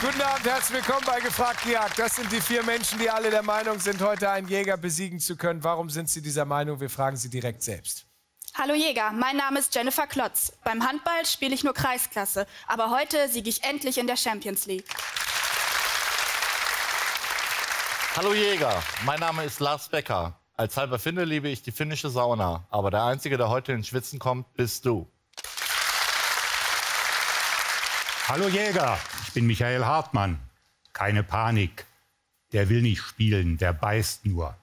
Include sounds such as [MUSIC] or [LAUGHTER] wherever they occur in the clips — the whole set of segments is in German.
Guten Abend, herzlich willkommen bei Gefragt gejagt. Das sind die vier Menschen, die alle der Meinung sind, heute einen Jäger besiegen zu können. Warum sind sie dieser Meinung? Wir fragen sie direkt selbst. Hallo Jäger, mein Name ist Jennifer Klotz. Beim Handball spiele ich nur Kreisklasse, aber heute siege ich endlich in der Champions League. Hallo Jäger, mein Name ist Lars Becker. Als halber Finne liebe ich die finnische Sauna, aber der Einzige, der heute ins Schwitzen kommt, bist du. Hallo Jäger, ich bin Michael Hartmann. Keine Panik. Der will nicht spielen, der beißt nur.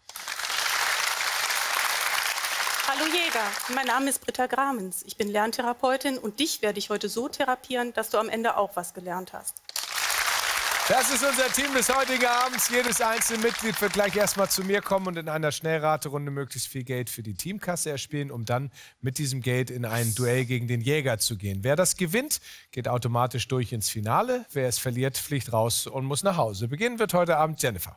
Hallo Jäger, mein Name ist Britta Gramens. Ich bin Lerntherapeutin und dich werde ich heute so therapieren, dass du am Ende auch was gelernt hast. Das ist unser Team des heutigen Abends. Jedes einzelne Mitglied wird gleich erstmal zu mir kommen und in einer Schnellraterunde möglichst viel Geld für die Teamkasse erspielen, um dann mit diesem Geld in ein Duell gegen den Jäger zu gehen. Wer das gewinnt, geht automatisch durch ins Finale. Wer es verliert, fliegt raus und muss nach Hause. Beginnen wird heute Abend Jennifer.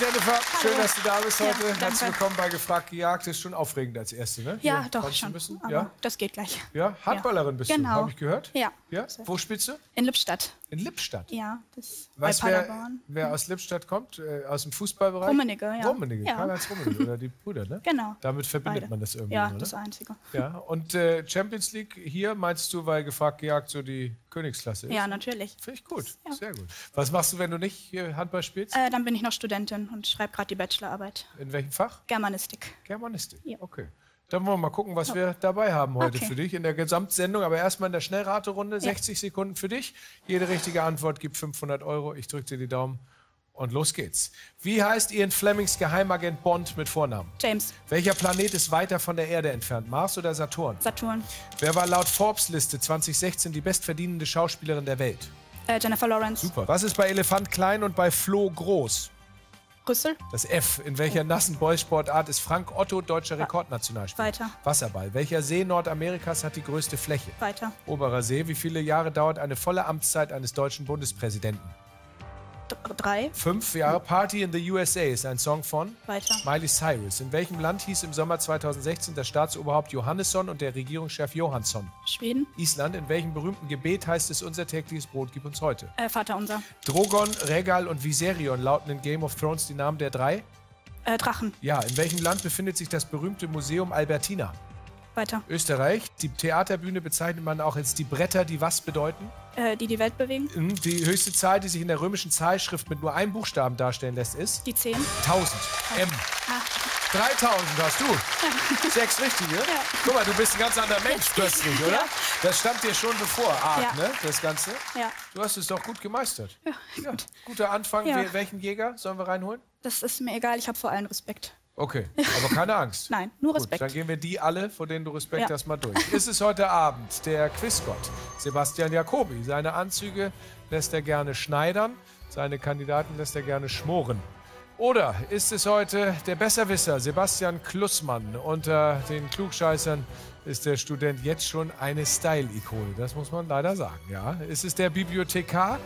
Jennifer. Schön, dass du da bist Ja, heute. danke. Herzlich willkommen bei Gefragt gejagt. Das ist schon aufregend als Erste, ne? Ja, Hier doch schon. Müssen. Ja? das geht gleich. ja, Handballerin bist du, Genau. habe ich gehört. Ja. ja? Wo spielst du? In Lippstadt. In Lippstadt. Ja, das Weißt bei wer, Paderborn. wer aus Lippstadt kommt? Äh, aus dem Fußballbereich? Rummenigge, ja. Rummenigge, Ja. Karl-Heinz Rummenigge oder die [LAUGHS] Brüder, ne? Genau. Damit verbindet Beide. man das irgendwie, Ja, oder? das Einzige. Ja, und äh, Champions League hier meinst du, weil gefragt gejagt so die Königsklasse ist? Ja, natürlich. Finde ich gut, Ja. sehr gut. Was machst du, wenn du nicht hier Handball spielst? Äh, dann bin ich noch Studentin und schreibe gerade die Bachelorarbeit. In welchem Fach? Germanistik. Germanistik. Ja. Okay. Dann wollen wir mal gucken, was wir dabei haben heute Okay. für dich in der Gesamtsendung. Aber erstmal in der Schnellraterunde. 60 Sekunden für dich. Jede richtige Antwort gibt 500 Euro. Ich drücke dir die Daumen und los geht's. Wie heißt Ian Flemings Geheimagent Bond mit Vornamen? James. Welcher Planet ist weiter von der Erde entfernt? Mars oder Saturn? Saturn. Wer war laut Forbes-Liste 2016 die bestverdienende Schauspielerin der Welt? Äh, Jennifer Lawrence. Super. Was ist bei Elefant klein und bei Flo groß? Rüssel. Das F. In welcher nassen Ballsportart ist Frank Otto deutscher Rekordnationalspieler? Weiter. Wasserball. Welcher See Nordamerikas hat die größte Fläche? Weiter. Oberer See. Wie viele Jahre dauert eine volle Amtszeit eines deutschen Bundespräsidenten? Drei. Fünf Jahre. Party in the USA ist ein Song von Weiter. Miley Cyrus. In welchem Land hieß im Sommer 2016 das Staatsoberhaupt Johannesson und der Regierungschef Johansson? Schweden. Island. In welchem berühmten Gebet heißt es, unser tägliches Brot gib uns heute? Äh, Vater unser. Drogon, Regal und Viserion lauten in Game of Thrones die Namen der drei? Äh, Drachen. Ja, in welchem Land befindet sich das berühmte Museum Albertina? Weiter. Österreich. Die Theaterbühne bezeichnet man auch als die Bretter, die was bedeuten? Äh, die die Welt bewegen. Hm, Die höchste Zahl, die sich in der römischen Zahlschrift mit nur einem Buchstaben darstellen lässt, ist Die zehn. 1000. M. 3000 hast du. [LAUGHS] Sechs richtige. Guck mal, du bist ein ganz anderer Mensch [LAUGHS] plötzlich, oder? Ja. Das stand dir schon bevor, Art, Ja. ne? Das Ganze. Ja. Du hast es doch gut gemeistert. Ja, guter Anfang. Ja. Wel- Welchen Jäger sollen wir reinholen? Das ist mir egal, ich habe vor allen Respekt. Okay, aber keine Angst. [LAUGHS] Nein, nur Gut, Respekt. dann gehen wir die alle, vor denen du Respekt Ja. hast, mal durch. Ist es heute Abend der Quizgott Sebastian Jacobi? Seine Anzüge lässt er gerne schneidern, seine Kandidaten lässt er gerne schmoren. Oder ist es heute der Besserwisser Sebastian Klussmann? Unter den Klugscheißern ist der Student jetzt schon eine Style-Ikone. Das muss man leider sagen. Ja, ist es der Bibliothekar?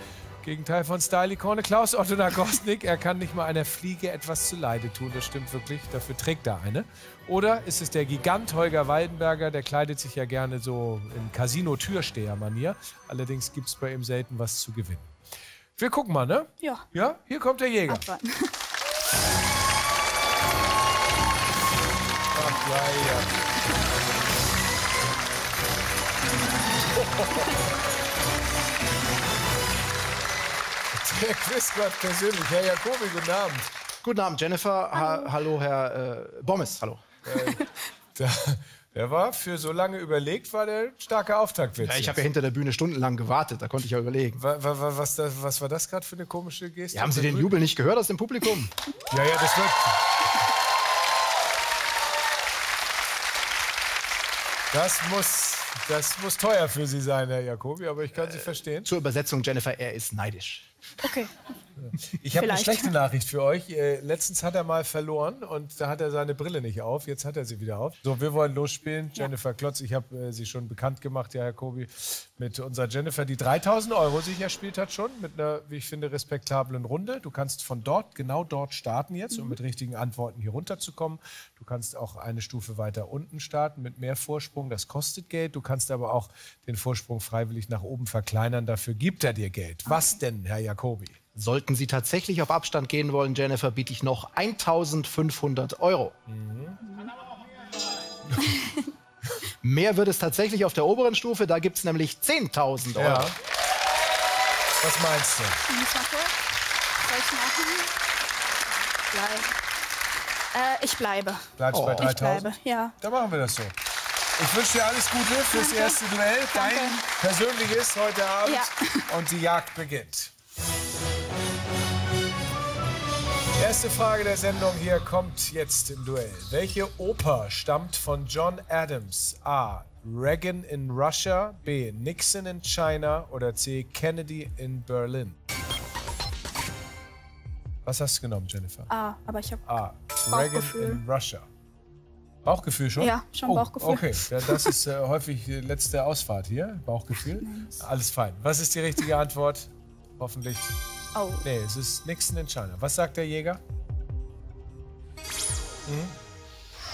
Gegenteil von Style-Ikone Klaus Otto Nagosnik. Er kann nicht mal einer Fliege etwas zu Leide tun. Das stimmt wirklich. Dafür trägt er eine. Oder ist es der Gigant Holger Waldenberger? Der kleidet sich ja gerne so in Casino-Türsteher-Manier. Allerdings gibt es bei ihm selten was zu gewinnen. Wir gucken mal, ne? Ja. Ja, hier kommt der Jäger. Abwarten. Ach, ja, ja. [LAUGHS] [LAUGHS] Der Quizgott persönlich, Herr Jacobi, guten Abend. Guten Abend, Jennifer. Ha hallo, Herr äh, Bommes. Hallo. Der, der war für so lange überlegt, war der ein starker Auftaktwitz. Ja, ich habe ja hinter der Bühne stundenlang gewartet. Da konnte ich ja überlegen. Wa- wa- wa- was, das, was war das gerade für eine komische Geste? Ja, haben Sie den Jubel nicht gehört aus dem Publikum? Ja, ja, das wird. Das muss, das muss teuer für Sie sein, Herr Jacobi, aber ich kann Sie verstehen. Zur Übersetzung, Jennifer, er ist neidisch. Okay. Ich habe eine schlechte Nachricht für euch. Äh, letztens hat er mal verloren und da hat er seine Brille nicht auf. Jetzt hat er sie wieder auf. So, wir wollen losspielen. Jennifer Klotz, ich habe äh, sie schon bekannt gemacht, ja, Herr Kobi, mit unserer Jennifer, die 3000 Euro sich erspielt hat schon, mit einer, wie ich finde, respektablen Runde. Du kannst von dort, genau dort starten jetzt, um mit richtigen Antworten hier runterzukommen. Du kannst auch eine Stufe weiter unten starten mit mehr Vorsprung. Das kostet Geld. Du kannst aber auch den Vorsprung freiwillig nach oben verkleinern. Dafür gibt er dir Geld. Was denn, Herr Jacobi? Sollten Sie tatsächlich auf Abstand gehen wollen, Jennifer, biete ich noch 1500 Euro. Mehr wird es tatsächlich auf der oberen Stufe, da gibt es nämlich 10.000 Euro. Ja. Was meinst du? Ich ich. Äh, ich bleibe. Bleibst Oh. bei Ich 3000? Bleibe, ja. Dann machen wir das so. Ich wünsche dir alles Gute fürs Danke. erste Duell. Dein Danke. persönliches heute Abend. Ja. Und die Jagd beginnt. Erste Frage der Sendung hier kommt jetzt im Duell. Welche Oper stammt von John Adams? A. Reagan in Russia, B. Nixon in China oder C. Kennedy in Berlin? Was hast du genommen, Jennifer? Ah, aber ich habe. A. Reagan in Russia. Bauchgefühl schon? Ja, schon oh, Bauchgefühl. Okay, ja, das ist äh, häufig die letzte Ausfahrt hier. Bauchgefühl. Alles fein. Was ist die richtige Antwort? Hoffentlich. Oh. Nee, es ist Nixon in China. Was sagt der Jäger?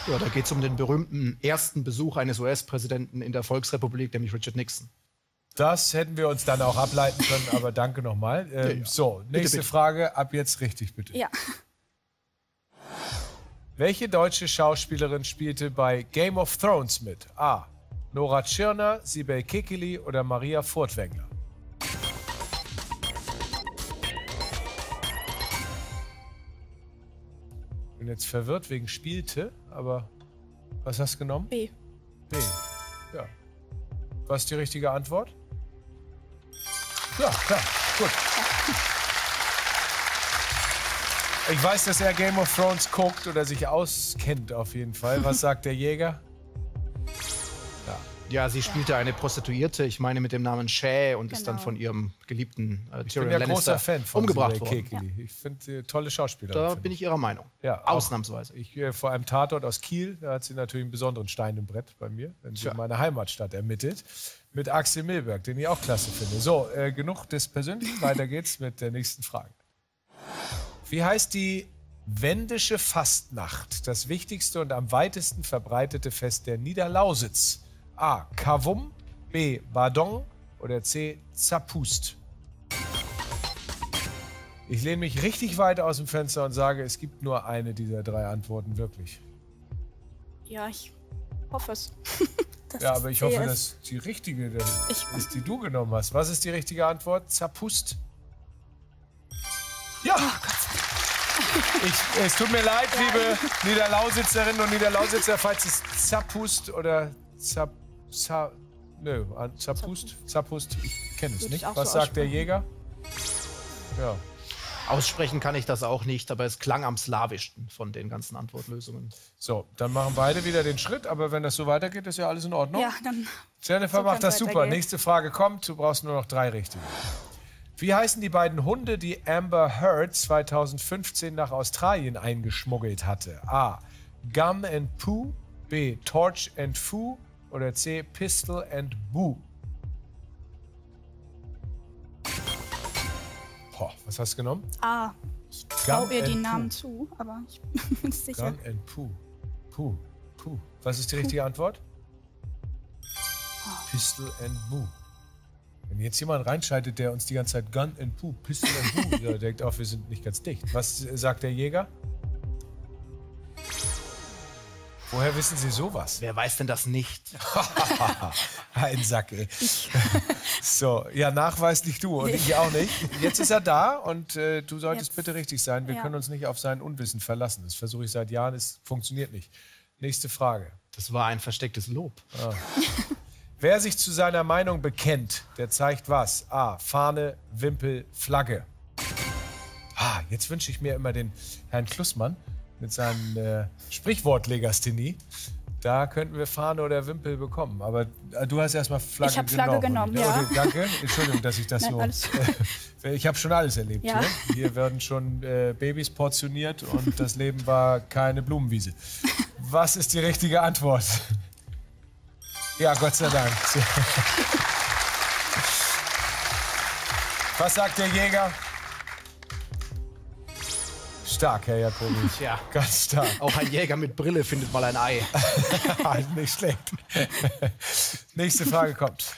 Ja, da geht es um den berühmten ersten Besuch eines US-Präsidenten in der Volksrepublik, nämlich Richard Nixon. Das hätten wir uns dann auch ableiten können, aber danke nochmal. Ähm, Ja, ja. So, nächste bitte. Frage. Ab jetzt richtig, bitte. Ja. Welche deutsche Schauspielerin spielte bei Game of Thrones mit? A. Nora Tschirner, Sibel Kekili oder Maria Furtwängler? Bin jetzt verwirrt wegen spielte, aber was hast du genommen? B. B. Ja. Was ist die richtige Antwort? Ja, klar. Gut. Ich weiß, dass er Game of Thrones guckt oder sich auskennt auf jeden Fall. Was [LAUGHS] sagt der Jäger? Ja, sie spielte eine Prostituierte, ich meine mit dem Namen Shay und ist dann Genau. von ihrem geliebten äh, Ich bin ja Lannister großer Fan von umgebracht Sibel worden. Kekili. Ich finde sie tolle Schauspielerin. Da bin ich ihrer Meinung. Ja. Ausnahmsweise. Ich, äh, vor einem Tatort aus Kiel, da hat sie natürlich einen besonderen Stein im Brett bei mir, wenn sie Tja. in meiner Heimatstadt ermittelt. Mit Axel Milberg, den ich auch klasse finde. So, äh, genug des Persönlichen. Weiter geht's mit der nächsten Frage. Wie heißt die wendische Fastnacht, das wichtigste und am weitesten verbreitete Fest der Niederlausitz? A. Kavum, B. Badong oder C. Zapust? Ich lehne mich richtig weit aus dem Fenster und sage, es gibt nur eine dieser drei Antworten wirklich. Ja, ich hoffe es. [LAUGHS] Ja, aber ich hoffe, dass die richtige ist, die du genommen hast. Was ist die richtige Antwort? Zapust? Ja! Ich, es tut mir leid, liebe Niederlausitzerinnen und Niederlausitzer, falls es Zapust oder Zap, Zap, nö, an- Zapust, Zapust, ich kenne es Würde nicht. Was so sagt der. Jäger? Ja. Aussprechen kann ich das auch nicht, aber es klang am slawischsten von den ganzen Antwortlösungen. So, dann machen beide wieder den Schritt, aber wenn das so weitergeht, ist ja alles in Ordnung. Ja, dann. Jennifer So macht das super. Nächste Frage kommt. Du brauchst nur noch drei richtige. Wie heißen die beiden Hunde, die Amber Heard 2015 nach Australien eingeschmuggelt hatte? A. Gum and Pooh, B. Torch and Foo oder C. Pistol and Boo? Boah, was hast du genommen? A. Ich traue ihr die and Namen zu, aber ich [LAUGHS] bin mir nicht sicher. Gun and Pooh. Pooh. Pooh. Was ist die richtige Antwort? Pistol and Boo. Wenn jetzt jemand reinschaltet, der uns die ganze Zeit Gun and Pooh, Pistol and Boo, [LAUGHS] der denkt auch, wir sind nicht ganz dicht. Was sagt der Jäger? Woher wissen Sie sowas? Wer weiß denn das nicht? [LAUGHS] Ein Sack, ey. [LAUGHS] So, ja, nachweislich du und ich auch nicht. Jetzt ist er da und äh, du solltest Jetzt. bitte richtig sein. Wir Ja. können uns nicht auf sein Unwissen verlassen. Das versuche ich seit Jahren, es funktioniert nicht. Nächste Frage. Das war ein verstecktes Lob. Wer sich zu seiner Meinung bekennt, der zeigt was? A. Fahne, Wimpel, Flagge. Ah, jetzt wünsche ich mir immer den Herrn Klussmann mit seinem äh, Sprichwortlegasthenie. Da könnten wir Fahne oder Wimpel bekommen. Aber äh, du hast erstmal Flagge Ich hab Flagge genommen, ja. Okay, danke. Entschuldigung, dass ich das [LAUGHS] Nein, so. Äh, [LAUGHS] ich habe schon alles erlebt Ja. hier. Hier werden schon äh, Babys portioniert und das Leben war keine Blumenwiese. Was ist die richtige Antwort? Ja, Gott sei Dank. [LAUGHS] Was sagt der Jäger? Stark, Herr Jakobi. [LAUGHS] Tja. Ganz stark. Auch ein Jäger mit Brille findet mal ein Ei. [LAUGHS] Nicht schlecht. [LAUGHS] Nächste Frage kommt.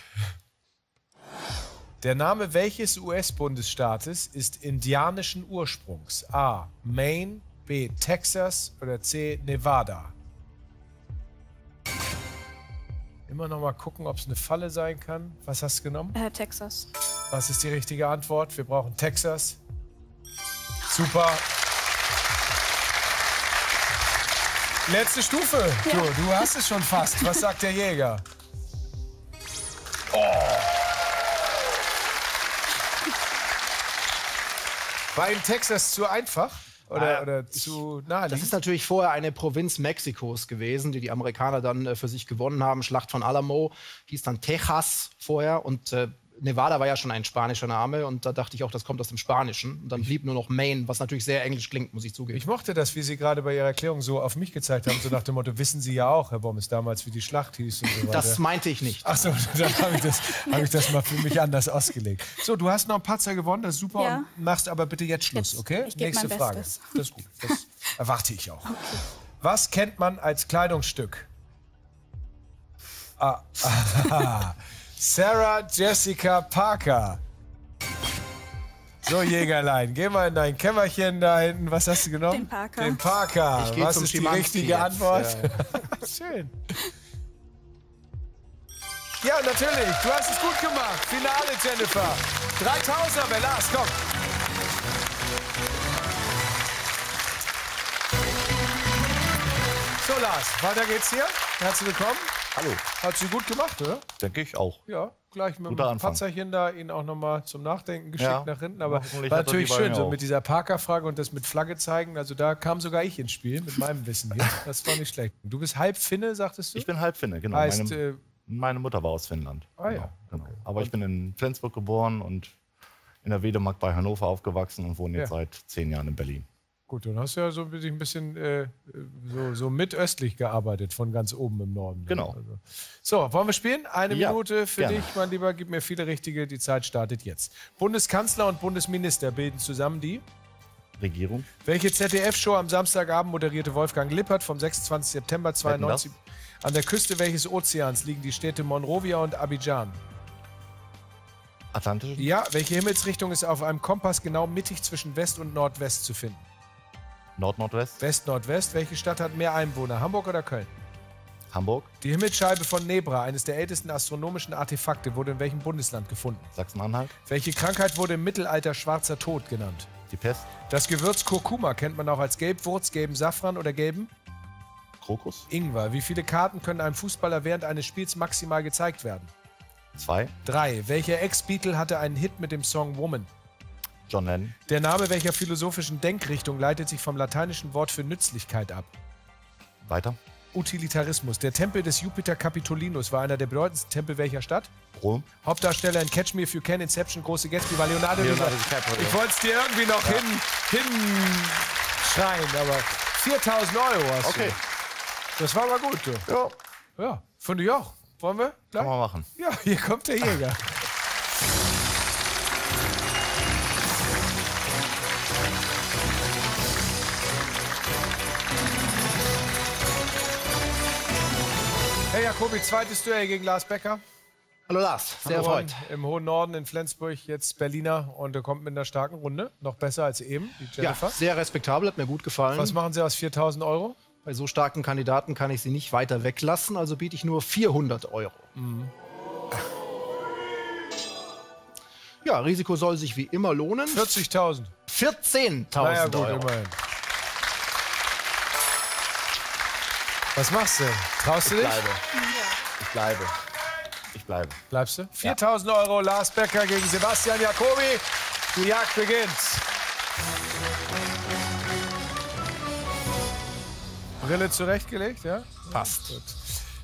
Der Name welches US-Bundesstaates ist indianischen Ursprungs? A. Maine, B. Texas oder C. Nevada? Immer noch mal gucken, ob es eine Falle sein kann. Was hast du genommen? Äh, Texas. Was ist die richtige Antwort? Wir brauchen Texas. Super. Letzte Stufe. Du, du hast es schon fast. Was sagt der Jäger? Oh. War in Texas zu einfach? Oder, Ah, oder zu naheliegend? Das ist natürlich vorher eine Provinz Mexikos gewesen, die die Amerikaner dann äh, für sich gewonnen haben. Schlacht von Alamo hieß dann Texas vorher und äh, Nevada war ja schon ein spanischer Name und da dachte ich auch, das kommt aus dem Spanischen. Und dann blieb nur noch Maine, was natürlich sehr englisch klingt, muss ich zugeben. Ich mochte das, wie Sie gerade bei Ihrer Erklärung so auf mich gezeigt haben, so nach dem Motto, wissen Sie ja auch, Herr Bommes, damals, wie die Schlacht hieß und so weiter. das meinte ich nicht. Ach so, [LAUGHS] dann habe ich, das- hab ich das mal für mich anders ausgelegt. So, du hast noch einen Patzer gewonnen, das ist super. Ja. Und machst aber bitte jetzt Schluss, Jetzt. okay? Nächste mein Frage. Bestes. Das ist gut. Das [LAUGHS] erwarte ich auch. Was kennt man als Kleidungsstück? Ah, [LAUGHS] ah, Sarah Jessica Parker. So, Jägerlein, geh mal in dein Kämmerchen da hinten. Was hast du genommen? Den Parker. Den Parker. Ich Was zum ist die richtige jetzt. Antwort? Ja, [LAUGHS] Schön. Ja, natürlich. Du hast es gut gemacht. Finale, Jennifer. 3000er, wer Lars, komm. So, Lars, weiter geht's hier. Herzlich willkommen. Hallo, Hat sie gut gemacht, oder? denke ich auch. Ja, gleich mit Guter dem Anfang. Patzerchen da ihn auch nochmal zum Nachdenken geschickt Ja. nach hinten. Aber war natürlich schön, so auch. mit dieser Parker-Frage und das mit Flagge zeigen. Also da kam sogar ich ins Spiel mit meinem Wissen hier. Das war nicht schlecht. Du bist halb Finne, sagtest du? Ich bin Halbfinne, genau. Heißt, meine, äh, meine Mutter war aus Finnland. Ah, ja. Genau, genau. Aber ich bin in Flensburg geboren und in der Wedemark bei Hannover aufgewachsen und wohne jetzt Ja. seit zehn Jahren in Berlin. Gut, dann hast du ja so ein bisschen, äh, so, so mit östlich gearbeitet, von ganz oben im Norden. Genau. Also. So, wollen wir spielen? Eine Ja, Minute für gerne. dich, mein Lieber. Gib mir viele richtige. Die Zeit startet jetzt. Bundeskanzler und Bundesminister bilden zusammen die. Regierung, Welche ZDF-Show am Samstagabend moderierte Wolfgang Lippert vom 26. September 92? An der Küste welches Ozeans liegen die Städte Monrovia und Abidjan? Atlantische, Ja, welche Himmelsrichtung ist auf einem Kompass genau mittig zwischen West und Nordwest zu finden? Nord-Nordwest, West-Nordwest. Welche Stadt hat mehr Einwohner? Hamburg oder Köln? Hamburg, Die Himmelsscheibe von Nebra, eines der ältesten astronomischen Artefakte, wurde in welchem Bundesland gefunden? Sachsen-Anhalt, Welche Krankheit wurde im Mittelalter schwarzer Tod genannt? die Pest, Das Gewürz Kurkuma kennt man auch als Gelbwurz, gelben Safran oder gelben Krokus, Ingwer. Wie viele Karten können einem Fußballer während eines Spiels maximal gezeigt werden? zwei, Drei. Welcher Ex-Beatle hatte einen Hit mit dem Song Woman? John Lennon, Der Name welcher philosophischen Denkrichtung leitet sich vom lateinischen Wort für Nützlichkeit ab? weiter, Utilitarismus. Der Tempel des Jupiter Capitolinus war einer der bedeutendsten Tempel welcher Stadt? Rom, Hauptdarsteller in Catch Me If You Can, Inception, große Gatsby war Leonardo, Leonardo DiCaprio. Ich wollte es dir irgendwie noch hin, hinschreien, aber 4000 Euro hast Okay. du. Das war mal gut, du. ja, Ja, finde ich auch. Wollen wir? kann Gleich? man machen. Ja, hier kommt der Jäger. Jakobi, zweites Duell gegen Lars Becker. Hallo Lars, sehr erfreut. Im hohen Norden in Flensburg, jetzt Berliner und er kommt mit einer starken Runde. Noch besser als eben, die Ja, Jennifer. sehr respektabel, hat mir gut gefallen. Was machen Sie aus 4000 Euro? Bei so starken Kandidaten kann ich sie nicht weiter weglassen, also biete ich nur 400 Euro. Ja, Risiko soll sich wie immer lohnen. 40.000. 14.000 Naja, Euro. immerhin. Was machst du? Traust du dich? Bleibe. Ich bleibe. Ich bleibe. Bleibst du? 4000 Euro, Lars Becker gegen Sebastian Jacobi. Die Jagd beginnt. Brille zurechtgelegt, ja? Passt. Gut.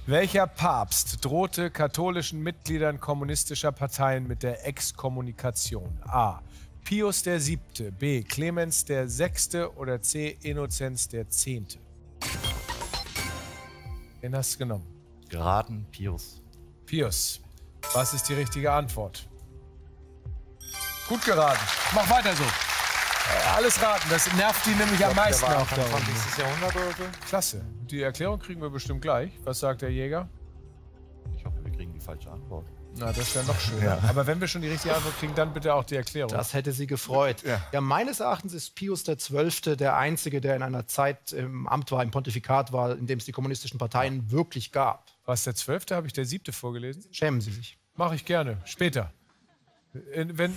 Welcher Papst drohte katholischen Mitgliedern kommunistischer Parteien mit der Exkommunikation? A. Pius VII., B. Clemens VI. oder C. Innozenz X.? Wen hast du genommen? Geraten, Pius. Pius. Was ist die richtige Antwort? Gut geraten. Mach weiter so. Äh, alles raten, das nervt die nämlich am meisten Der war auch da Anfang unten. 20. Jahrhundert oder so. Klasse. Die Erklärung kriegen wir bestimmt gleich. Was sagt der Jäger? Ich hoffe, wir kriegen die falsche Antwort. Na, das wäre noch schöner. Aber wenn wir schon die richtige Antwort kriegen, dann bitte auch die Erklärung. Das hätte sie gefreut. Ja. meines Erachtens ist Pius XII. der Einzige, der in einer Zeit im Amt war, im Pontifikat war, in dem es die kommunistischen Parteien wirklich gab. Was der zwölfte? Habe ich der siebte vorgelesen? Schämen Sie sich. Mache ich gerne. Später. Wenn, wenn,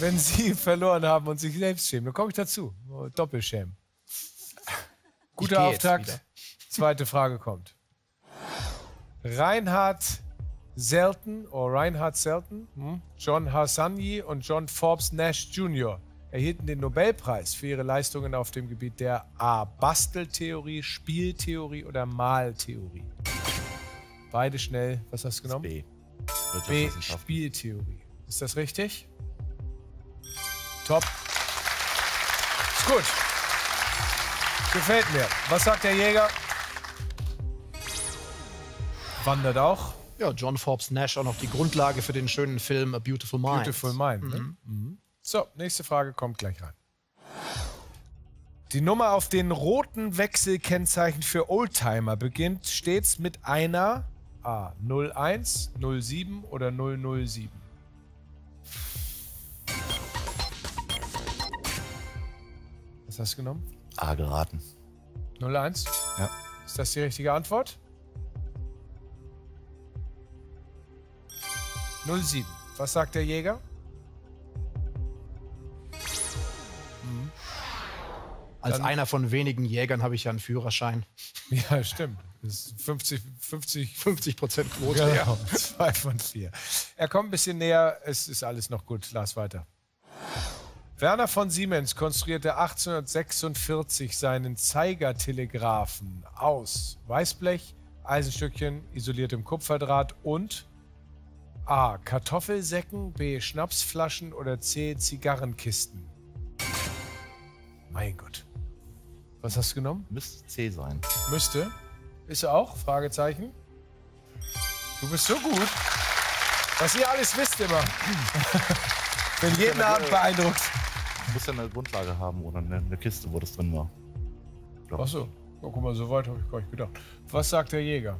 wenn Sie [LAUGHS] verloren haben und sich selbst schämen, dann komme ich dazu. Doppelschämen. Guter Auftakt. Zweite Frage kommt. Reinhard Selten, oder Reinhard Selten, hm, John Harsanyi und John Forbes Nash Jr. erhielten den Nobelpreis für ihre Leistungen auf dem Gebiet der A. Basteltheorie, Spieltheorie oder Maltheorie. Beide schnell. Was hast du genommen? B. B. Spieltheorie. Ist das richtig? Top. Ist gut. Gefällt mir. Was sagt der Jäger? Wandert auch. Ja, John Forbes Nash auch noch die Grundlage für den schönen Film A Beautiful Mind. Beautiful Mind. Ne? Mhm. So, nächste Frage kommt gleich rein. Die Nummer auf den roten Wechselkennzeichen für Oldtimer beginnt stets mit einer A 01, 07 oder 007. Was hast du genommen? A geraten. 01? Ja. Ist das die richtige Antwort? 07. Was sagt der Jäger? Als Dann- einer von wenigen Jägern habe ich ja einen Führerschein. [LAUGHS] Ja, stimmt. Das ist 50, 50, 50 Prozent Quote. genau. [LAUGHS] Zwei von vier. Er kommt ein bisschen näher. Es ist alles noch gut. Lass weiter. Werner von Siemens konstruierte 1846 seinen Zeigertelegraphen aus Weißblech, Eisenstückchen, isoliertem Kupferdraht und A. Kartoffelsäcken, B. Schnapsflaschen oder C. Zigarrenkisten. Mein Gott. Was hast du genommen? Müsste C sein. Müsste. Ist er auch? Fragezeichen. Du bist so gut. Was ihr alles wisst immer. [LAUGHS] Bin jeden Abend beeindruckt. Muss ja eine Grundlage haben oder eine, eine Kiste, wo das drin war. Ach so. Oh, guck mal, so weit habe ich gar nicht gedacht. Was sagt der Jäger?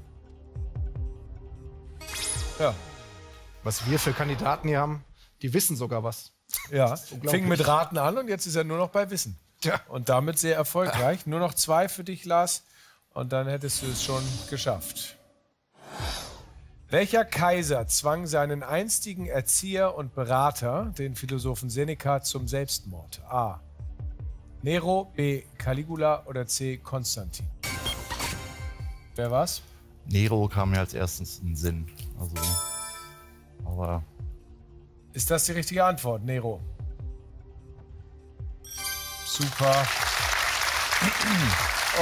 Ja. Was wir für Kandidaten hier haben, die wissen sogar was. Ja. Fing mit Raten an und jetzt ist er nur noch bei Wissen. Tja. Und damit sehr erfolgreich. Nur noch zwei für dich, Lars. Und dann hättest du es schon geschafft. Welcher Kaiser zwang seinen einstigen Erzieher und Berater, den Philosophen Seneca, zum Selbstmord? A. Nero, B. Caligula oder C. Konstantin? Wer war's? Nero kam mir als erstes in den Sinn. Also, aber Ist das die richtige Antwort, Nero? Super.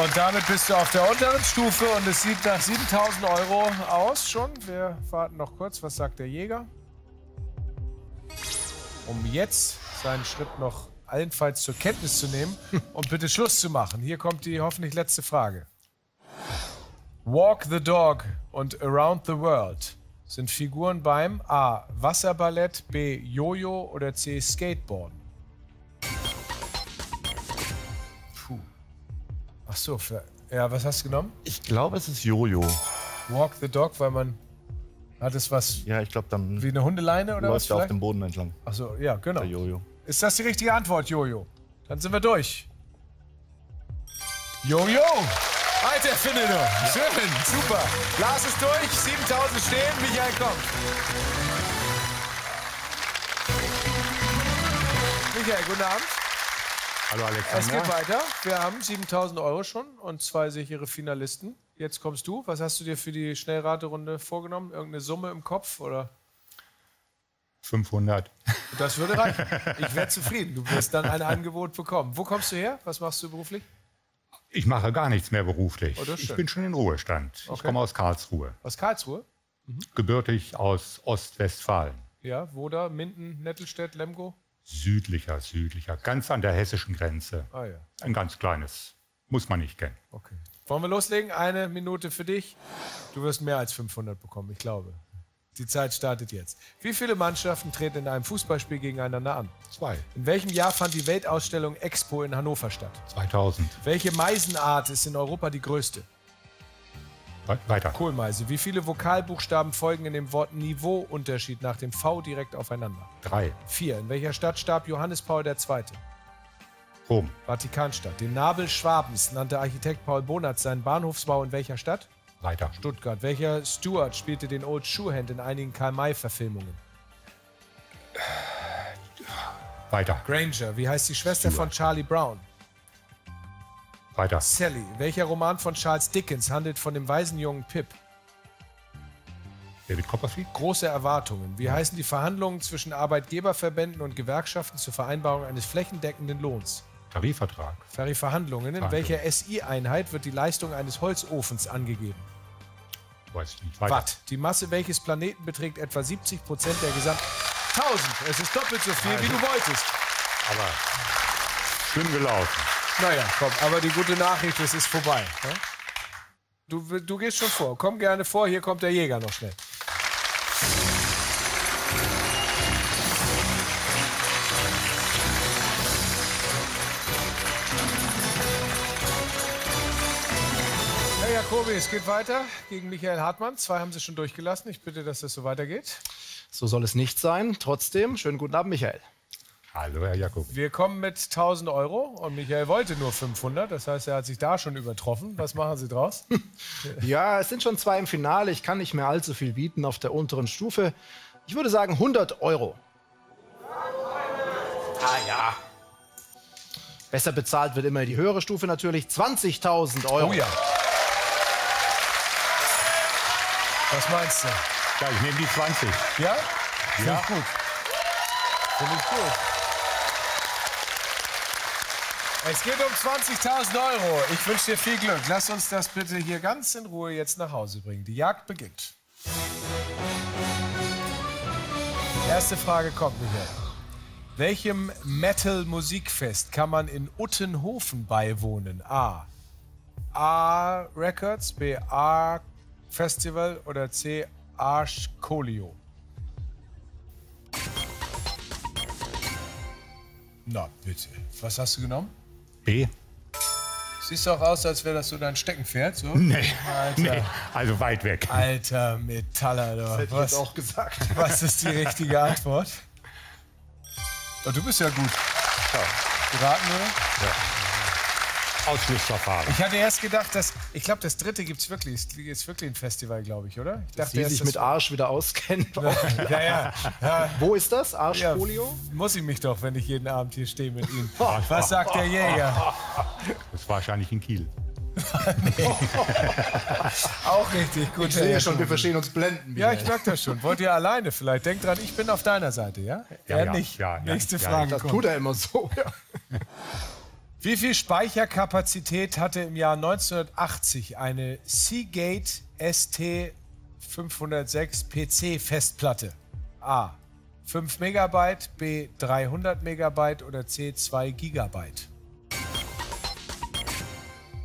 Und damit bist du auf der unteren Stufe und es sieht nach 7000 Euro aus schon. Wir warten noch kurz. Was sagt der Jäger? Um jetzt seinen Schritt noch allenfalls zur Kenntnis zu nehmen [LAUGHS] und bitte Schluss zu machen. Hier kommt die hoffentlich letzte Frage. Walk the Dog und Around the World sind Figuren beim A. Wasserballett, B. Jojo oder C. Skateboarden. Puh. Ach so, für, ja, was hast du genommen? ich glaube, es ist Jojo. Walk the Dog, weil man hat es was Ja, ich glaube, dann wie eine Hundeleine oder was läuft auf dem Boden entlang. Ach so, ja, genau. Der Jojo. Ist das die richtige Antwort, Jojo? Dann sind wir durch. Jojo! Alter, finde du. Schön, super. Lars ist durch, 7000 stehen, Michael kommt. Michael, guten Abend. Hallo Es geht Alexander. weiter. Wir haben 7000 Euro schon und zwei sichere Finalisten. Jetzt kommst du. Was hast du dir für die Schnellraterunde vorgenommen? Irgendeine Summe im Kopf oder? 500. Das würde reichen. Ich wäre zufrieden. Du wirst dann ein Angebot bekommen. Wo kommst du her? Was machst du beruflich? Ich mache gar nichts mehr beruflich. Oh, ich bin schon in Ruhestand. Ich Okay. komme aus Karlsruhe. Aus Karlsruhe? Gebürtig aus Ostwestfalen. Ja, wo da? Minden, Nettelstedt, Lemgo? Südlicher, südlicher. Ganz an der hessischen Grenze. Ah ja, Ein ganz kleines. Muss man nicht kennen. okay. Wollen wir loslegen? Eine Minute für dich. Du wirst mehr als 500 bekommen, ich glaube. Die Zeit startet jetzt. Wie viele Mannschaften treten in einem Fußballspiel gegeneinander an? Zwei. In welchem Jahr fand die Weltausstellung Expo in Hannover statt? 2000. Welche Meisenart ist in Europa die größte? We weiter. Kohlmeise. Wie viele Vokalbuchstaben folgen in dem Wort Niveauunterschied nach dem V direkt aufeinander? Drei. Vier. In welcher Stadt starb Johannes Paul II.? Rom. Vatikanstadt. Den Nabel Schwabens nannte Architekt Paul Bonatz seinen Bahnhofsbau in welcher Stadt? Weiter. Stuttgart. Welcher Stewart spielte den Old Shoehand in einigen Karl-May-Verfilmungen? Weiter. Granger. Wie heißt die Schwester von Charlie Brown? Weiter. Sally. Welcher Roman von Charles Dickens handelt von dem Waisenjungen Pip? David Copperfield. Große Erwartungen. Wie heißen die Verhandlungen zwischen Arbeitgeberverbänden und Gewerkschaften zur Vereinbarung eines flächendeckenden Lohns? Tarifvertrag. Ferry Verhandlungen. In Verhandlungen. welcher SI-Einheit wird die Leistung eines Holzofens angegeben? Weiß ich nicht. Weiter. Watt. Die Masse welches Planeten beträgt etwa 70 Prozent der gesamten. 1000. Es ist doppelt so viel, wie du wolltest. Aber schlimm gelaufen. Naja, komm, aber die gute Nachricht, es ist vorbei. ne? Du, du gehst schon vor. Komm gerne vor, hier kommt der Jäger noch schnell. Jacobi, es geht weiter gegen Michael Hartmann. Zwei haben sie schon durchgelassen. Ich bitte, dass das so weitergeht. So soll es nicht sein. Trotzdem, schönen guten Abend, Michael. Hallo, Herr Jakob. Wir kommen mit 1000 Euro und Michael wollte nur 500. Das heißt, er hat sich da schon übertroffen. Was machen Sie draus? [LAUGHS] Ja, es sind schon zwei im Finale. Ich kann nicht mehr allzu viel bieten auf der unteren Stufe. Ich würde sagen 100 Euro. Ah ja. Besser bezahlt wird immer die höhere Stufe natürlich. 20.000 Euro. Oh ja. Was meinst du? Ja, ich nehme die 20. Ja? Finde ich gut. Finde ich gut. Es geht um 20.000 Euro. Ich wünsche dir viel Glück. Lass uns das bitte hier ganz in Ruhe jetzt nach Hause bringen. Die Jagd beginnt. Erste Frage kommt, Michael. Welchem Metal-Musikfest kann man in Uttenhofen beiwohnen? A. A. Records, B. A. Festival oder C. Arschkolio? Na, bitte. Was hast du genommen? B? Siehst doch aus, als wäre das so dein Steckenpferd. So. Nee. Alter. Nee, also weit weg. Alter Metaller. Du. Hätte ich Was, jetzt auch gesagt. was ist die richtige Antwort? [LAUGHS] Oh, du bist ja gut. Geraten, oder? Ausschlussverfahren. Ich hatte erst gedacht, dass. Ich glaube, das dritte gibt es wirklich. Es ist wirklich ein Festival, glaube ich, oder? Ich dachte Die erst, sich mit Arsch wieder auskennen. [LAUGHS] Ja, ja. ja. Wo ist das? Ja, Arschfolio? muss ich mich doch, wenn ich jeden Abend hier stehe mit Ihnen. [LAUGHS] Was sagt der Jäger? Das ist wahrscheinlich in Kiel. [LAUGHS] Auch richtig gut. Ich sehe schon, wir verstehen uns blenden. Ja, ich merke das schon. Wollt ihr alleine vielleicht? Denkt dran, ich bin auf deiner Seite, ja? Ja, er ja, nicht. ja, ja, Nächste ja, Frage das kommt. tut er immer so. Ja. Wie viel Speicherkapazität hatte im Jahr 1980 eine Seagate ST 506 PC Festplatte? A. 5 Megabyte, B. 300 Megabyte oder C. 2 Gigabyte?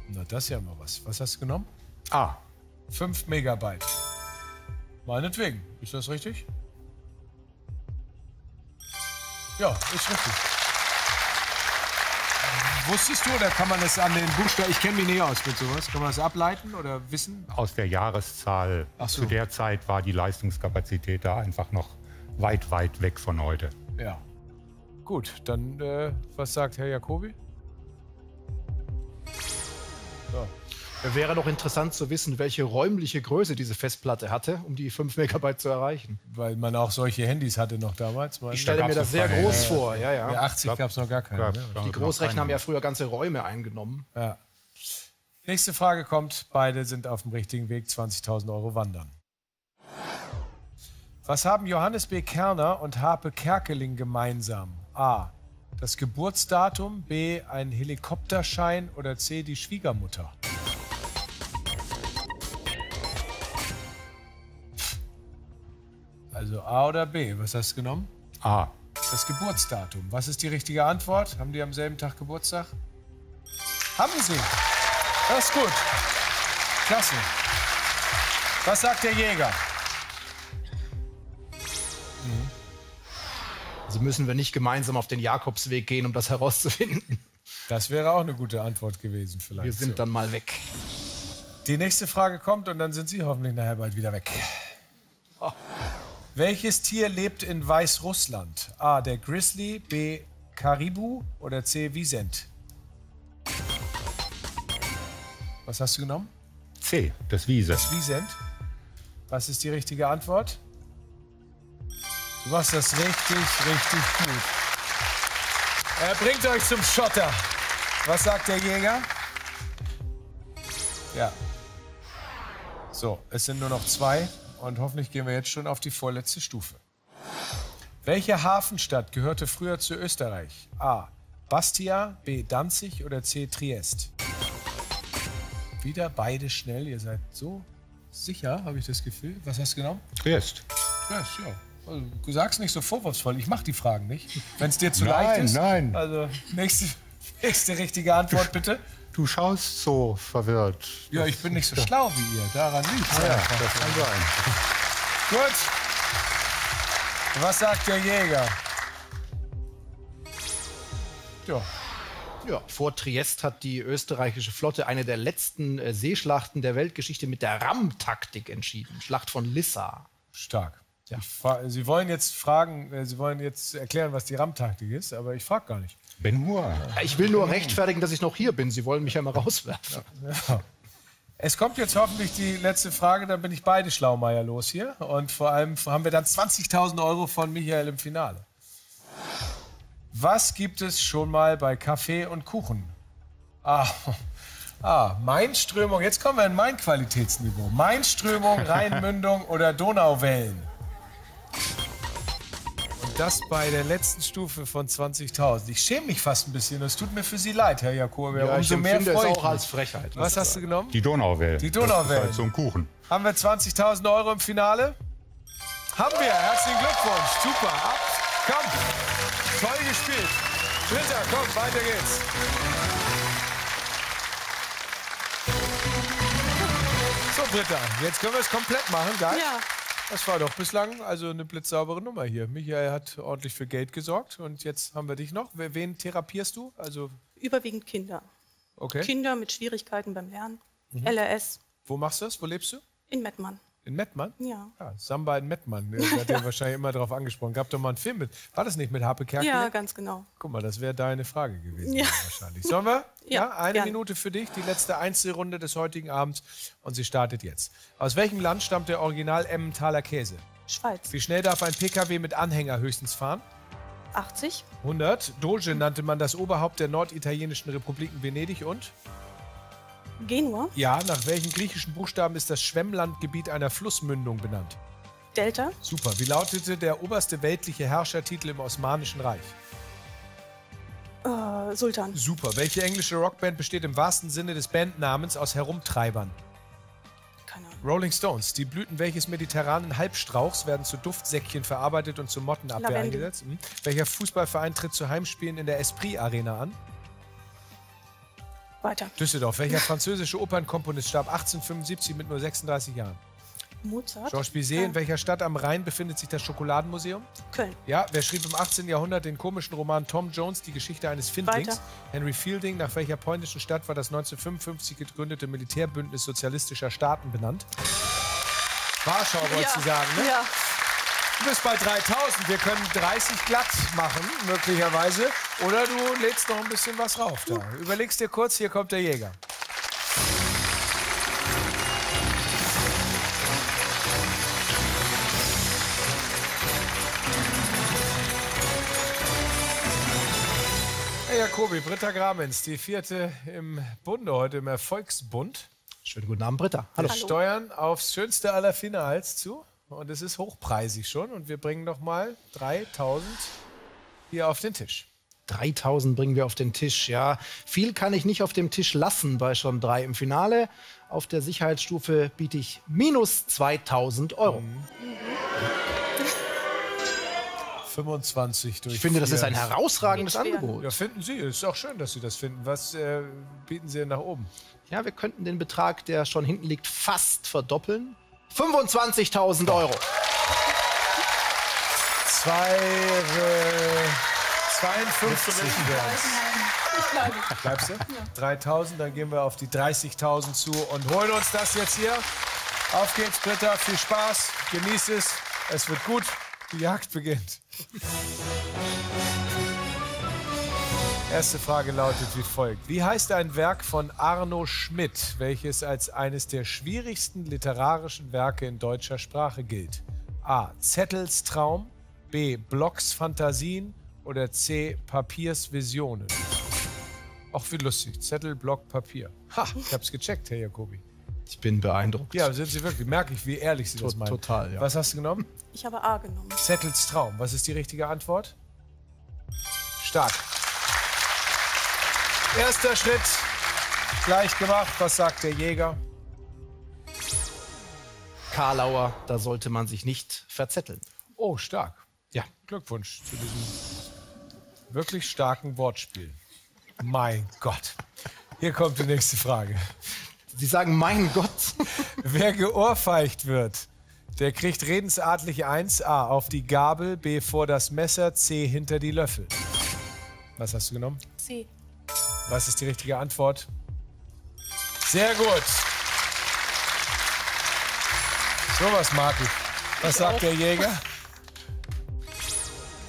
Na, das ist ja mal was. Was hast du genommen? A. 5 Megabyte. Meinetwegen. Ist das richtig? Ja, ist richtig. Wusstest du oder kann man das an den Buchstaben, ich kenne mich nicht aus mit sowas, kann man das ableiten oder wissen? Aus der Jahreszahl. So. Zu der Zeit war die Leistungskapazität da einfach noch weit, weit weg von heute. Ja. Gut, dann äh, was sagt Herr Jacobi? Wäre noch interessant zu wissen, welche räumliche Größe diese Festplatte hatte, um die 5 Megabyte zu erreichen. Weil man auch solche Handys hatte noch damals. Ich stelle mir gab's das sehr keine. groß vor. Ja, ja. ja, 80 gab es noch gar keine. Gab- Die Großrechner haben ja früher ganze Räume eingenommen. Ja. Nächste Frage kommt. Beide sind auf dem richtigen Weg. 20.000 Euro wandern. Was haben Johannes B. Kerner und Harpe Kerkeling gemeinsam? A. das Geburtsdatum, B, ein Helikopterschein oder C, die Schwiegermutter? Also A oder B, was hast du genommen? A. Das Geburtsdatum. Was ist die richtige Antwort? Haben die am selben Tag Geburtstag? Haben sie. Das ist gut. Klasse. Was sagt der Jäger? Also müssen wir nicht gemeinsam auf den Jakobsweg gehen, um das herauszufinden. Das wäre auch eine gute Antwort gewesen vielleicht. Wir sind So. dann mal weg. Die nächste Frage kommt und dann sind Sie hoffentlich nachher bald wieder weg. Welches Tier lebt in Weißrussland? A. Der Grizzly, B. Karibu oder C. Wiesent? Was hast du genommen? C. Das Wiese. Das Wiesent. Was ist die richtige Antwort? Du machst das richtig, richtig gut. Er bringt euch zum Schotter. Was sagt der Jäger? Ja. So, es sind nur noch zwei und hoffentlich gehen wir jetzt schon auf die vorletzte Stufe. Welche Hafenstadt gehörte früher zu Österreich? A. Bastia, B. Danzig oder C. Triest? Wieder beide schnell. Ihr seid so sicher, habe ich das Gefühl. Was hast du genommen? Triest. Triest, ja. Also, du sagst nicht so vorwurfsvoll. Ich mache die Fragen nicht. Wenn es dir zu Nein, leicht ist. nein. Also, nächste, [LAUGHS] nächste richtige Antwort bitte. Du schaust so verwirrt. Ja, ich bin nicht so schlau wie ihr. Daran liegt es. Ja, das kann sein. Gut. Was sagt der Jäger? Ja, Ja, vor Triest hat die österreichische Flotte eine der letzten äh, Seeschlachten der Weltgeschichte mit der RAM-Taktik entschieden. Schlacht von Lissa. stark. Ja. Sie wollen jetzt fragen, äh, Sie wollen jetzt erklären, was die RAM-Taktik ist, aber ich frage gar nicht. Ben Hur. Ich will nur rechtfertigen, dass ich noch hier bin. Sie wollen mich ja mal rauswerfen. Es kommt jetzt hoffentlich die letzte Frage, dann bin ich beide Schlaumeier los hier. Und vor allem haben wir dann 20.000 Euro von Michael im Finale. Was gibt es schon mal bei Kaffee und Kuchen? Ah, [LAUGHS] ah Mainströmung, jetzt kommen wir in mein Qualitätsniveau. Mainströmung, [LAUGHS] Rheinmündung oder Donauwellen? Das bei der letzten Stufe von 20.000. Ich schäme mich fast ein bisschen. Es tut mir für Sie leid, Herr Jakob. Ja, ich Umso mehr freue ich auch als Frechheit. Was hast du genommen? Die Donauwelle. Die Donauwelle. Das halt so ein Kuchen. Haben wir 20.000 Euro im Finale? Haben wir. Herzlichen Glückwunsch. Super. Ab. Komm. Toll gespielt. Britta, komm, weiter geht's. So, Britta, jetzt können wir es komplett machen. Geil. Ja, Das war doch bislang also eine blitzsaubere Nummer hier. Michael hat ordentlich für Geld gesorgt und jetzt haben wir dich noch. Wen therapierst du? Also, überwiegend Kinder. okay. Kinder mit Schwierigkeiten beim Lernen. Mhm. LRS Wo machst du das? Wo lebst du? in Mettmann. In Mettmann? Ja. Ja, Samba in Mettmann. Der hat ja [LAUGHS] wahrscheinlich immer darauf angesprochen. Gab doch mal einen Film mit. War das nicht mit Harpe Kerkeling? Ja, ganz genau. Guck mal, das wäre deine Frage gewesen. Ja. Wahrscheinlich. Sollen wir? [LAUGHS] Ja, eine gerne. Minute für dich, die letzte Einzelrunde des heutigen Abends. Und sie startet jetzt. Aus welchem Land stammt der Original Emmentaler Käse? Schweiz. Wie schnell darf ein PKW mit Anhänger höchstens fahren? 80. 100. Doge nannte man das Oberhaupt der norditalienischen Republiken Venedig und? Genua. Ja, nach welchen griechischen Buchstaben ist das Schwemmlandgebiet einer Flussmündung benannt? Delta. Super. Wie lautete der oberste weltliche Herrschertitel im Osmanischen Reich? Äh, Sultan. Super. Welche englische Rockband besteht im wahrsten Sinne des Bandnamens aus Herumtreibern? Keine Ahnung. Rolling Stones. Die Blüten welches mediterranen Halbstrauchs werden zu Duftsäckchen verarbeitet und zur Mottenabwehr Lavendel. eingesetzt? Hm. Welcher Fußballverein tritt zu Heimspielen in der Esprit Arena an? Weiter. Düsseldorf. Welcher französische Opernkomponist starb 1875 mit nur 36 Jahren? Mozart. Georges Bizet. In welcher Stadt am Rhein befindet sich das Schokoladenmuseum? Köln. Ja, wer schrieb im 18. Jahrhundert den komischen Roman Tom Jones, die Geschichte eines Findlings? Weiter. Henry Fielding, nach welcher polnischen Stadt war das 1955 gegründete Militärbündnis sozialistischer Staaten benannt? Warschau, wolltest du sagen, ne? Ja. Du bist bei 3000. Wir können 30 glatt machen, möglicherweise. Oder du legst noch ein bisschen was rauf da. Überlegst dir kurz, hier kommt der Jäger. Hey Jakobi, Britta Gramenz, die vierte im Bunde heute im Erfolgsbund. Schönen guten Abend, Britta. Hallo. Wir steuern aufs schönste aller Finals zu. Und es ist hochpreisig schon. Und wir bringen noch mal 3000 hier auf den Tisch. 3000 bringen wir auf den Tisch. Ja, viel kann ich nicht auf dem Tisch lassen bei schon drei im Finale. Auf der Sicherheitsstufe biete ich minus 2000 Euro. Mhm. 25 durch Ich finde, das vier. ist ein herausragendes. Angebot. Ja, finden Sie. Ist auch schön, dass Sie das finden. Was äh, bieten Sie denn nach oben? Ja, wir könnten den Betrag, der schon hinten liegt, fast verdoppeln. 25.000 Euro. Zwei, äh, 52 wären Bleibst du? 3000, dann gehen wir auf die 30.000 zu und holen uns das jetzt hier. Auf geht's, Britta. Viel Spaß. Genieß es. Es wird gut. Die Jagd beginnt. Erste Frage lautet wie folgt. Wie heißt ein Werk von Arno Schmidt, welches als eines der schwierigsten literarischen Werke in deutscher Sprache gilt? A. Zettels Traum, B. Blocks Fantasien oder C. Papiers Visionen? Auch wie lustig. Zettel, Block, Papier. Ha, ich hab's gecheckt, Herr Jacobi. Ich bin beeindruckt. Ja, sind Sie wirklich. Merke ich, wie ehrlich Sie das To- meinen. total, ja. Was hast du genommen? Ich habe A genommen. Zettels Traum. Was ist die richtige Antwort? Stark. Erster Schritt. Gleich gemacht. Was sagt der Jäger? Karlauer, da sollte man sich nicht verzetteln. Oh, stark. Ja, Glückwunsch zu diesem wirklich starken Wortspiel. Mein Gott. Hier kommt die nächste Frage. Sie sagen, mein Gott. Wer geohrfeicht wird, der kriegt redensartlich 1a auf die Gabel, b vor das Messer, c hinter die Löffel. Was hast du genommen? C. Was ist die richtige Antwort? Sehr gut. Sowas mag ich. Was sagt der Jäger?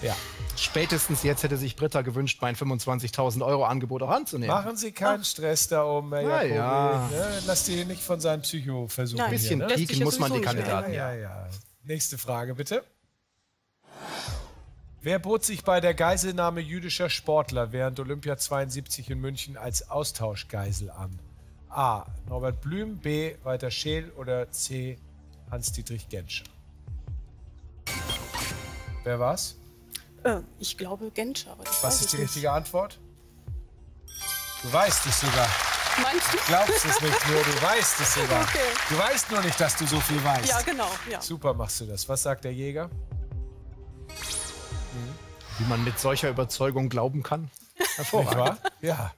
Ja. Spätestens jetzt hätte sich Britta gewünscht, mein 25.000 Euro Angebot auch anzunehmen. Machen Sie keinen Stress da oben, Herr Na ja. Ne? Lass die nicht von seinem Psycho versuchen. Ein bisschen hier, ne? Pieken ja muss man die Kandidaten. Ja, ja. Nächste Frage, bitte. Wer bot sich bei der Geiselnahme jüdischer Sportler während Olympia 72 in München als Austauschgeisel an? A. Norbert Blüm, B. Walter Scheel oder C. Hans-Dietrich Genscher? Wer war's? Äh, ich glaube Genscher, aber das Was ist die nicht. richtige Antwort? Du weißt es sogar. Meinst du? Glaubst es nicht nur, du weißt es sogar. [LAUGHS] Okay. Du weißt nur nicht, dass du so viel weißt. Ja, genau. Ja. Super machst du das. Was sagt der Jäger? Wie man mit solcher Überzeugung glauben kann. Nicht Hervorragend. wahr? Ja.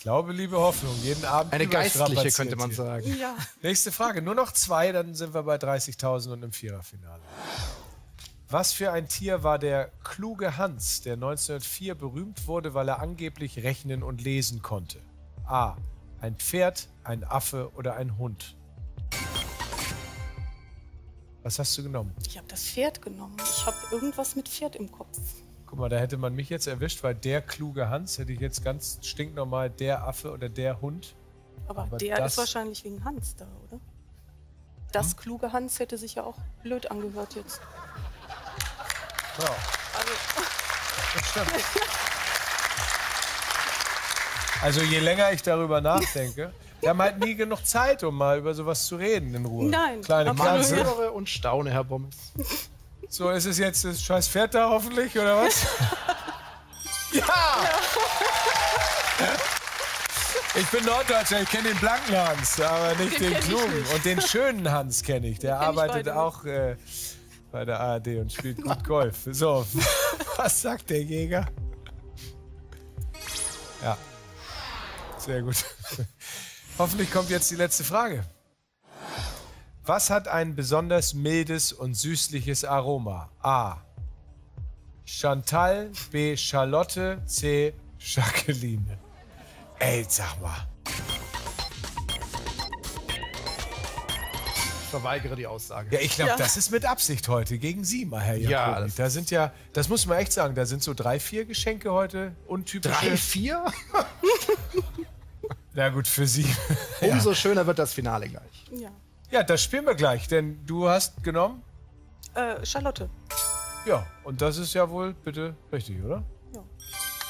Glaube, Liebe, Hoffnung. Jeden Abend Eine geistliche, könnte man sagen. ja. Nächste Frage. Nur noch zwei, dann sind wir bei 30.000 und im Viererfinale. Was für ein Tier war der kluge Hans, der 1904 berühmt wurde, weil er angeblich rechnen und lesen konnte? A. Ein Pferd, ein Affe oder ein Hund? Was hast du genommen? Ich habe das Pferd genommen. Ich habe irgendwas mit Pferd im Kopf. Guck mal, da hätte man mich jetzt erwischt, weil der kluge Hans hätte ich jetzt ganz stinknormal der Affe oder der Hund. Aber, Aber der das- ist wahrscheinlich wegen Hans da, oder? Das kluge Hans hätte sich ja auch blöd angehört jetzt. Ja, Also, das stimmt. Also je länger ich darüber nachdenke, wir haben halt nie genug Zeit, um mal über sowas zu reden in Ruhe. Nein, Kleine höre und staune, Herr Bommes. So, ist es jetzt das scheiß Pferd da hoffentlich, oder was? [LAUGHS] ja! [LAUGHS] Ich bin Norddeutscher, ich kenne den blanken Hans, aber nicht Den den, ich klugen. nicht. Und den schönen Hans kenne ich. Der ich arbeitet beide auch äh, bei der ARD und spielt gut [LAUGHS] Golf. So, was sagt der Jäger? Ja, sehr gut. Hoffentlich kommt jetzt die letzte Frage. Was hat ein besonders mildes und süßliches Aroma? A. Chantal, B. Charlotte, C. Jacqueline. Ey, sag mal. Ich verweigere die Aussage. Ja, ich glaube, Ja. das ist mit Absicht heute gegen Sie, mal Herr. Ja, das- da sind ja, das muss man echt sagen, da sind so drei, vier Geschenke heute untypische. Drei, vier? [LAUGHS] Na gut, für Sie. [LAUGHS] Umso schöner wird das Finale gleich. ja. Ja, das spielen wir gleich, denn du hast genommen. Äh, Charlotte. Ja, und das ist ja wohl bitte richtig, oder? Ja.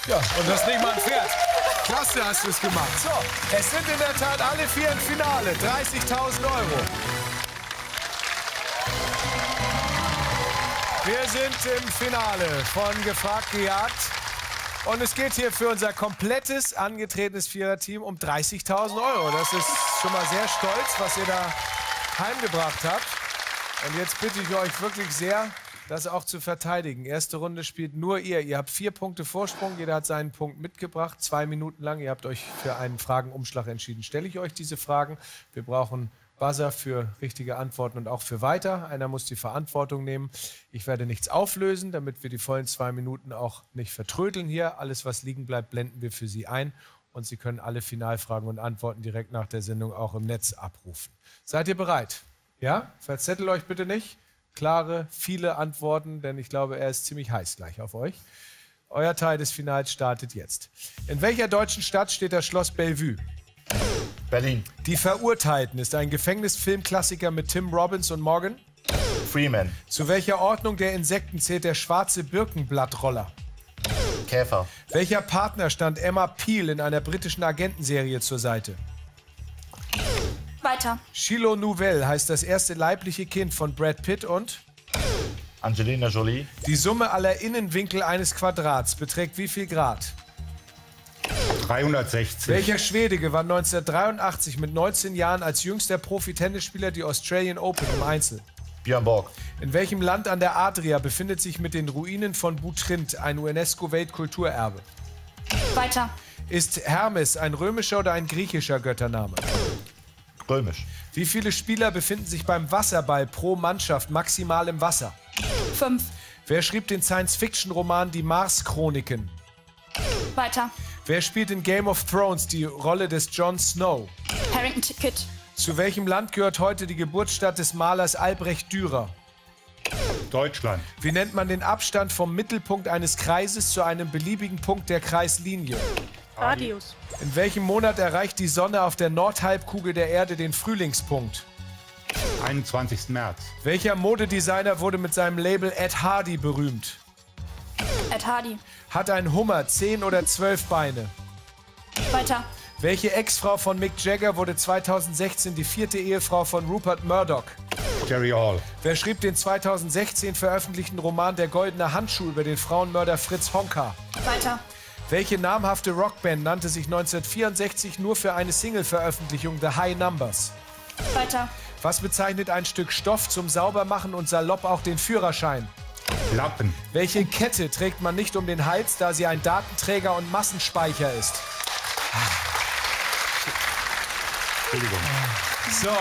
Ja, und das nicht mal ein Pferd. Klasse hast du es gemacht. So, es sind in der Tat alle vier im Finale. 30.000 Euro. Wir sind im Finale von Gefragt gejagt. Und es geht hier für unser komplettes angetretenes Viererteam um 30.000 Euro. Das ist schon mal sehr stolz, was ihr da heimgebracht habt. Und jetzt bitte ich euch wirklich sehr, das auch zu verteidigen. Erste Runde spielt nur ihr. Ihr habt vier Punkte Vorsprung. Jeder hat seinen Punkt mitgebracht. Zwei Minuten lang. Ihr habt euch für einen Fragenumschlag entschieden. Stelle ich euch diese Fragen. Wir brauchen Buzzer für richtige Antworten und auch für weiter. Einer muss die Verantwortung nehmen. Ich werde nichts auflösen, damit wir die vollen zwei Minuten auch nicht vertrödeln hier. Alles, was liegen bleibt, blenden wir für Sie ein. Und Sie können alle Finalfragen und Antworten direkt nach der Sendung auch im Netz abrufen. Seid ihr bereit? Ja? Verzettelt euch bitte nicht. Klare, viele Antworten, denn ich glaube, er ist ziemlich heiß gleich auf euch. Euer Teil des Finals startet jetzt. In welcher deutschen Stadt steht das Schloss Bellevue? Berlin. Die Verurteilten ist ein Gefängnisfilmklassiker mit Tim Robbins und Morgan. Freeman. Zu welcher Ordnung der Insekten zählt der schwarze Birkenblattroller? Käfer. Welcher Partner stand Emma Peel in einer britischen Agentenserie zur Seite? Weiter. Shiloh Nouvelle heißt das erste leibliche Kind von Brad Pitt und Angelina Jolie. die Summe aller Innenwinkel eines Quadrats beträgt wie viel Grad? 360. Welcher Schwede gewann 1983 mit 19 Jahren als jüngster Profi-Tennisspieler die Australian Open im Einzel? Björn Borg. In welchem Land an der Adria befindet sich mit den Ruinen von Butrint ein UNESCO-Weltkulturerbe? Weiter. Ist Hermes ein römischer oder ein griechischer Göttername? Römisch. Wie viele Spieler befinden sich beim Wasserball pro Mannschaft maximal im Wasser? Fünf. Wer schrieb den Science-Fiction-Roman Die Mars-Chroniken? Weiter. Wer spielt in Game of Thrones die Rolle des Jon Snow? Harrington Ticket. Zu welchem Land gehört heute die Geburtsstadt des Malers Albrecht Dürer? Deutschland. Wie nennt man den Abstand vom Mittelpunkt eines Kreises zu einem beliebigen Punkt der Kreislinie? Radius. In welchem Monat erreicht die Sonne auf der Nordhalbkugel der Erde den Frühlingspunkt? 21. März. Welcher Modedesigner wurde mit seinem Label Ed Hardy berühmt? Ed Hardy. Hat ein Hummer zehn oder zwölf Beine? Weiter. Welche Ex-Frau von Mick Jagger wurde 2016 die vierte Ehefrau von Rupert Murdoch? Jerry Hall. Wer schrieb den 2016 veröffentlichten Roman Der goldene Handschuh über den Frauenmörder Fritz Honka? Weiter. Welche namhafte Rockband nannte sich 1964 nur für eine Single-Veröffentlichung The High Numbers? Weiter. Was bezeichnet ein Stück Stoff zum Saubermachen und salopp auch den Führerschein? Lappen. Welche Kette trägt man nicht um den Hals, da sie ein Datenträger und Massenspeicher ist? Entschuldigung. So.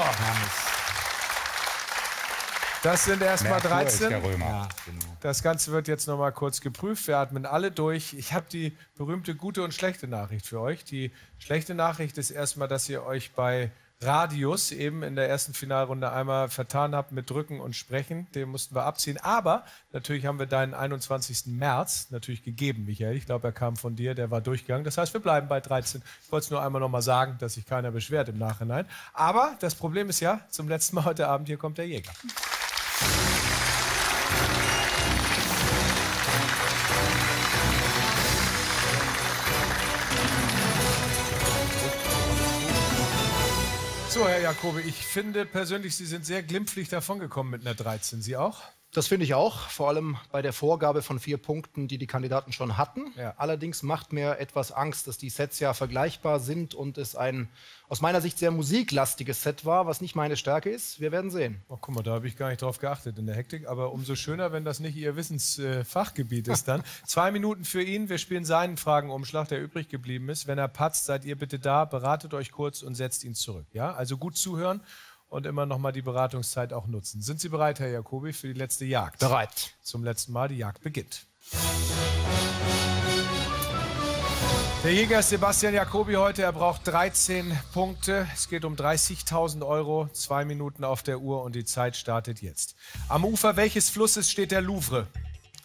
Das sind erstmal Merkur ist 13. der Römer. Das Ganze wird jetzt noch mal kurz geprüft. Wir atmen alle durch. Ich habe die berühmte gute und schlechte Nachricht für euch. Die schlechte Nachricht ist erstmal, dass ihr euch bei Radius eben in der ersten Finalrunde einmal vertan habt mit Drücken und Sprechen. Den mussten wir abziehen. Aber natürlich haben wir deinen 21. März natürlich gegeben, Michael. Ich glaube, er kam von dir, der war durchgegangen. Das heißt, wir bleiben bei 13. Ich wollte es nur einmal noch mal sagen, dass sich keiner beschwert im Nachhinein. Aber das Problem ist ja, zum letzten Mal heute Abend, hier kommt der Jäger. So, Herr Jakobi, ich finde persönlich, Sie sind sehr glimpflich davongekommen mit einer 13. Sie auch? Das finde ich auch, vor allem bei der Vorgabe von vier Punkten, die die Kandidaten schon hatten. Ja. Allerdings macht mir etwas Angst, dass die Sets ja vergleichbar sind und es ein aus meiner Sicht sehr musiklastiges Set war, was nicht meine Stärke ist. Wir werden sehen. Oh, guck mal, da habe ich gar nicht drauf geachtet in der Hektik. Aber umso schöner, wenn das nicht Ihr Wissensfachgebiet ist dann. [LAUGHS] Zwei Minuten für ihn. Wir spielen seinen Fragenumschlag, der übrig geblieben ist. Wenn er patzt, seid ihr bitte da, beratet euch kurz und setzt ihn zurück. Ja? Also gut zuhören und immer noch mal die Beratungszeit auch nutzen. Sind Sie bereit, Herr Jakobi, für die letzte Jagd? Bereit. Zum letzten Mal, die Jagd beginnt. Der Jäger ist Sebastian Jacobi heute. Er braucht 13 Punkte. Es geht um 30.000 Euro. Zwei Minuten auf der Uhr und die Zeit startet jetzt. Am Ufer welches Flusses steht der Louvre?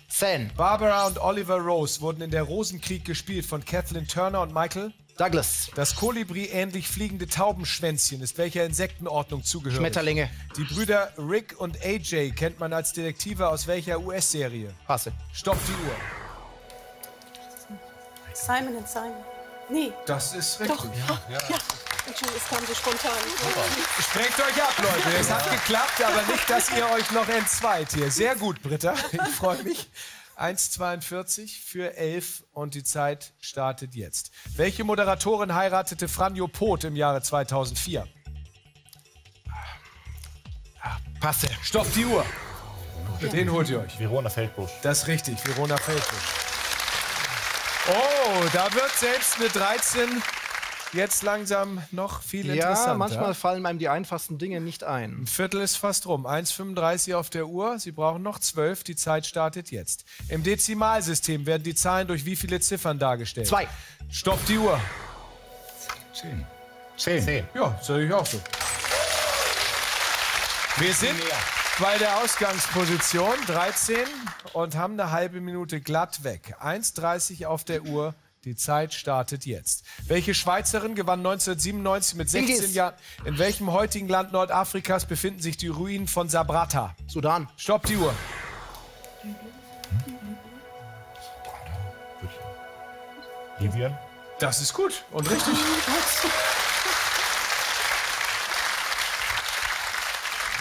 Seine. Barbara und Oliver Rose wurden in der Rosenkrieg gespielt von Kathleen Turner und Michael. Douglas. Das Kolibri ähnlich fliegende Taubenschwänzchen ist welcher Insektenordnung zugehörig? Schmetterlinge. Die Brüder Rick und AJ kennt man als Detektive aus welcher US-Serie? Passe. Stopp die Uhr. Simon and Simon. Nee. Das ist richtig. Doch. Ja. ja. Entschuldigung, es kam so spontan. Sprengt euch ab, Leute. Es hat geklappt, aber nicht, dass ihr euch noch entzweit hier. Sehr gut, Britta. Ich freue mich. 1,42 für 11 und die Zeit startet jetzt. Welche Moderatorin heiratete Franjo Poth im Jahre 2004? Passe. Stopp die Uhr. Den holt ihr euch. Verona Feldbusch. Das ist richtig, Verona Feldbusch. Oh, da wird selbst eine 13 jetzt langsam noch viel interessanter. Ja, manchmal fallen einem die einfachsten Dinge nicht ein. Ein Viertel ist fast rum. 1,35 auf der Uhr. Sie brauchen noch 12. Die Zeit startet jetzt. Im Dezimalsystem werden die Zahlen durch wie viele Ziffern dargestellt? Zwei. Stopp die Uhr. Zehn. Zehn. Zehn. Ja, sehe ich auch so. Wir sind bei der Ausgangsposition 13 und haben eine halbe Minute glatt weg. 1,30 auf der Uhr. Die Zeit startet jetzt. Welche Schweizerin gewann 1997 mit 16 Tingis. Jahren? In welchem heutigen Land Nordafrikas befinden sich die Ruinen von Sabrata? Sudan. Stopp die Uhr. Libyen. Das ist gut und richtig. [LAUGHS]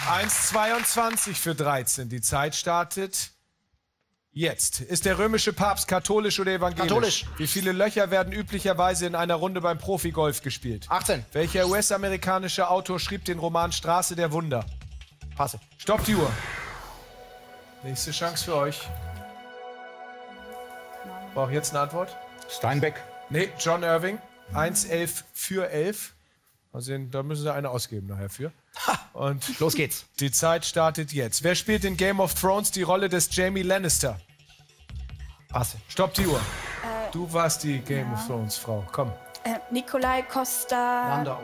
Eins 22 für 13. Die Zeit startet jetzt. Ist der römische Papst katholisch oder evangelisch? Katholisch. Wie viele Löcher werden üblicherweise in einer Runde beim Profigolf gespielt? 18. Welcher US-amerikanische Autor schrieb den Roman Straße der Wunder? Passe. Stopp die Uhr. Nächste Chance für euch. Brauche jetzt eine Antwort? Steinbeck. Nee, John Irving. 1,11 für 11. Also da müssen sie eine ausgeben nachher für. Und Los geht's. die Zeit startet jetzt. Wer spielt in Game of Thrones die Rolle des Jamie Lannister? Passe. Stopp die Uhr. Du warst die Game of Thrones Frau. Komm. Äh, Nikolai Costa. Landau.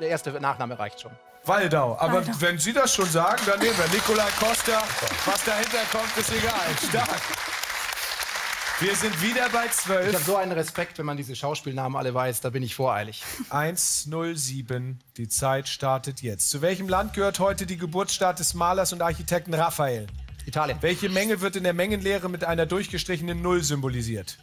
Der erste Nachname reicht schon. Waldau. Aber Waldau. wenn Sie das schon sagen, dann nehmen wir Nikolai Costa. Was dahinter kommt, ist egal. Stark. Wir sind wieder bei Ich habe 12. so einen Respekt, wenn man diese Schauspielnamen alle weiß, da bin ich voreilig. 107. Die Zeit startet jetzt. Zu welchem Land gehört heute die Geburtsstadt des Malers und Architekten Raphael? Italien. Welche Menge wird in der Mengenlehre mit einer durchgestrichenen Null symbolisiert?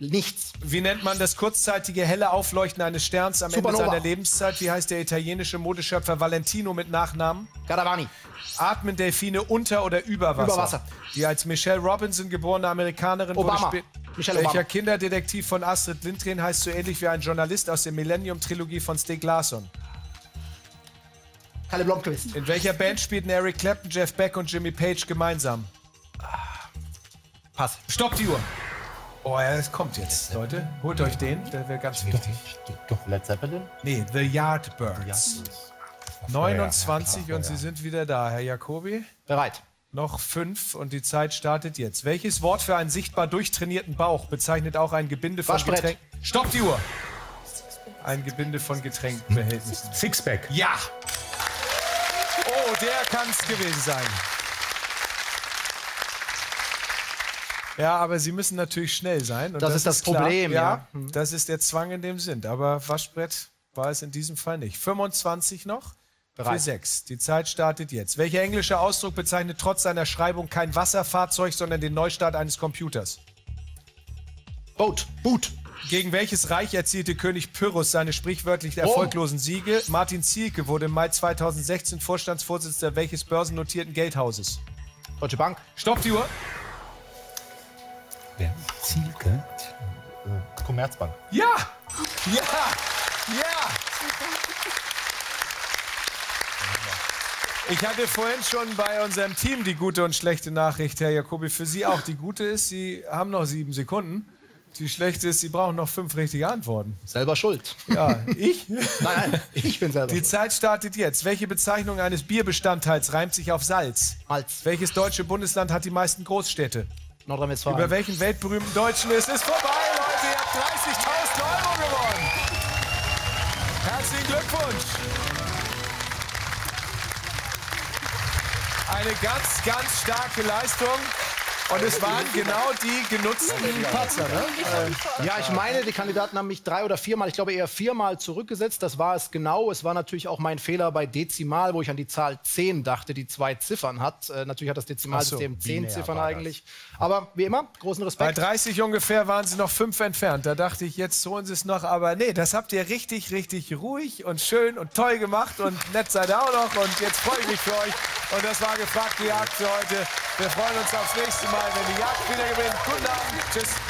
Nichts. Wie nennt man das kurzzeitige helle Aufleuchten eines Sterns am Supernova. Ende seiner Lebenszeit? Wie heißt der italienische Modeschöpfer Valentino mit Nachnamen? Garavani. Atmen Delfine unter oder über Wasser? Über Wasser. Die als Michelle Robinson geborene Amerikanerin Obama. wurde Michelle Welcher Obama. Kinderdetektiv von Astrid Lindgren heißt so ähnlich wie ein Journalist aus der Millennium-Trilogie von Stieg Larsson? Kalle Blomqvist. In welcher Band spielten Eric Clapton, Jeff Beck und Jimmy Page gemeinsam? Pass. Stopp die Uhr. Oh, ja, es kommt jetzt, Leute. Holt euch den, der wäre ganz wichtig. Led Zeppelin. Nee, The Yardbirds. 29 und sie sind wieder da, Herr Jacobi. Bereit. Noch fünf und die Zeit startet jetzt. Welches Wort für einen sichtbar durchtrainierten Bauch bezeichnet auch ein Gebinde von. Getränken? Stopp die Uhr! Ein Gebinde von Getränkenbehältnissen. Sixpack. Ja! Oh, der kann es gewesen sein. Ja, aber sie müssen natürlich schnell sein. Und Das ist das klar. Problem, Ja, ja. das ist der Zwang, in dem sind. Aber Waschbrett war es in diesem Fall nicht. 25 noch. Für Bereit. sechs. Die Zeit startet jetzt. Welcher englische Ausdruck bezeichnet trotz seiner Schreibung kein Wasserfahrzeug, sondern den Neustart eines Computers? Boot. Boot. Gegen welches Reich erzielte König Pyrrhus seine sprichwörtlich Rom. erfolglosen Siege? Martin Zielke wurde im Mai 2016 Vorstandsvorsitzender welches börsennotierten Geldhauses? Deutsche Bank. Stopp die Uhr. Wer? Zielke. Commerzbank. Ja! Ja! Ja! Ich hatte vorhin schon bei unserem Team die gute und schlechte Nachricht, Herr Jacobi. Für Sie auch. Die gute ist, Sie haben noch sieben Sekunden. Die schlechte ist, Sie brauchen noch fünf richtige Antworten. Selber schuld. Ja, ich? [LAUGHS] Nein, nein, ich bin selber Die schuld. Zeit startet jetzt. Welche Bezeichnung eines Bierbestandteils reimt sich auf Salz? Malz. Welches deutsche Bundesland hat die meisten Großstädte? Über Nordrhein-Westfalen. welchen weltberühmten Deutschen ist es vorbei, Leute? Ihr habt 30.000 Euro gewonnen. Herzlichen Glückwunsch. Eine ganz, ganz starke Leistung. Und es waren genau die genutzten Patzer, ne? Ja, ich meine, die Kandidaten haben mich drei oder viermal, ich glaube eher viermal zurückgesetzt. Das war es genau. Es war natürlich auch mein Fehler bei Dezimal, wo ich an die Zahl 10 dachte, die zwei Ziffern hat. Äh, natürlich hat das Dezimalsystem so, 10 binär Ziffern das. eigentlich. Aber wie immer, großen Bei Respekt. 30 ungefähr waren sie noch fünf entfernt. Da dachte ich, jetzt holen sie es noch. Aber nee, das habt ihr richtig, richtig ruhig und schön und toll gemacht. Und nett seid ihr auch noch. Und jetzt freue ich mich für euch. Und das war gefragt, die für heute. Wir freuen uns aufs nächste Mal, wenn die Jagd wieder gewinnt. Guten Abend. Tschüss.